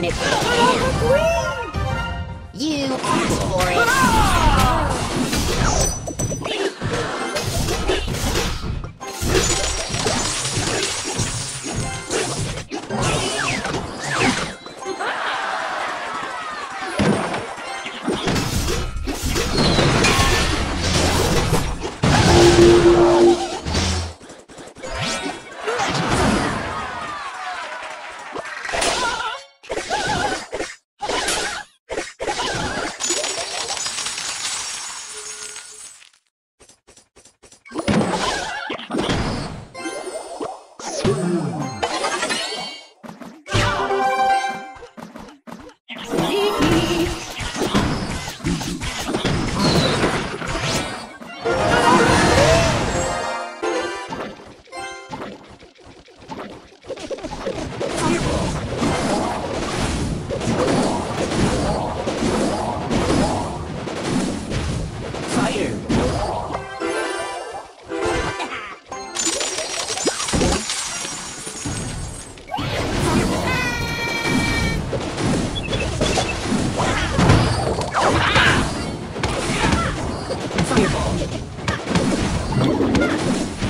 doing. You asked for it. ハハハハ!